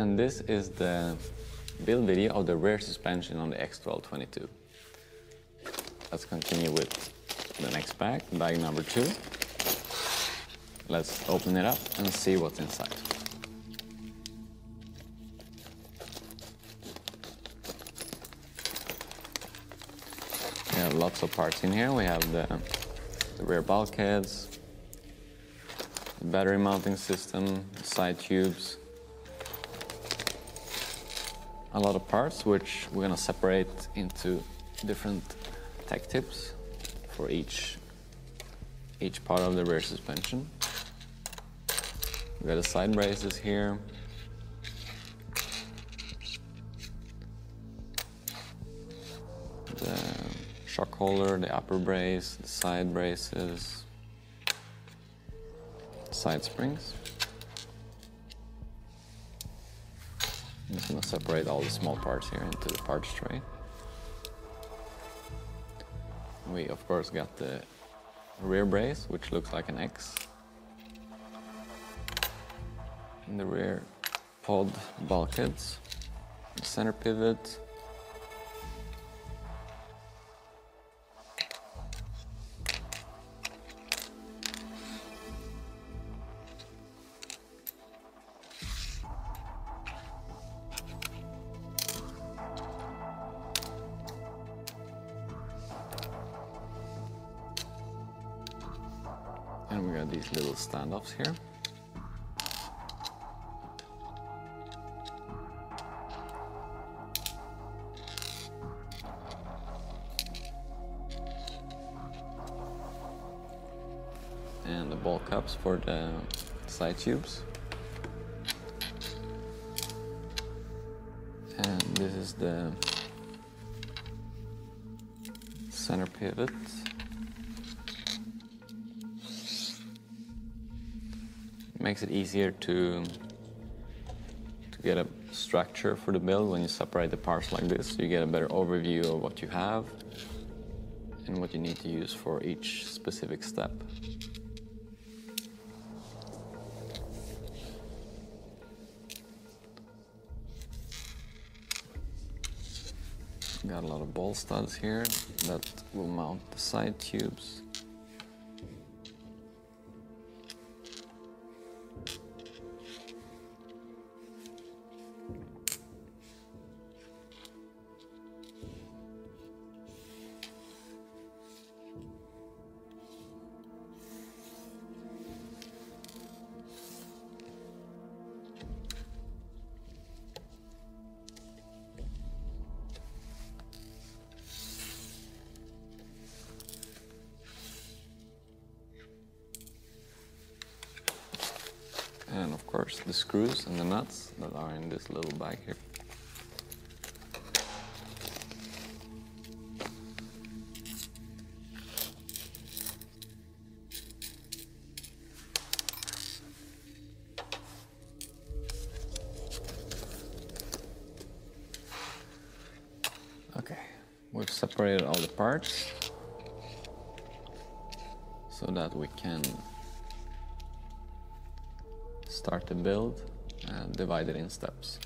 And this is the build video of the rear suspension on the X1222. Let's continue with the next bag, bag number two. Let's open it up and see what's inside. We have lots of parts in here. We have the, the rear bulkheads, the battery mounting system, side tubes, a lot of parts which we're gonna separate into different tech tips for each each part of the rear suspension. We got the side braces here. The shock holder, the upper brace, the side braces, side springs. Gonna separate all the small parts here into the parts tray. We of course got the rear brace, which looks like an X. In the rear pod bulkheads, center pivot, And we got these little standoffs here. And the ball cups for the side tubes. And this is the center pivot. Makes it easier to to get a structure for the build when you separate the parts like this. You get a better overview of what you have and what you need to use for each specific step. Got a lot of ball studs here that will mount the side tubes. And of course the screws and the nuts that are in this little bag here. Okay, we've separated all the parts so that we can start the build and divide it in steps.